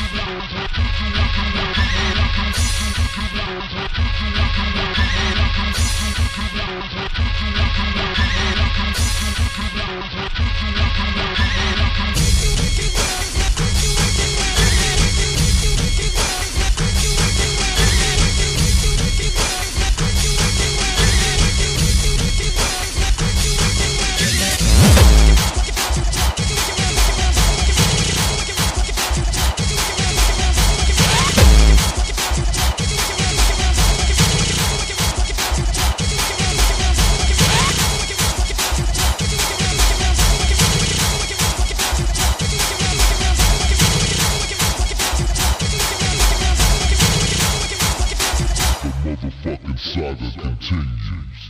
Thank motherfucking saga continues.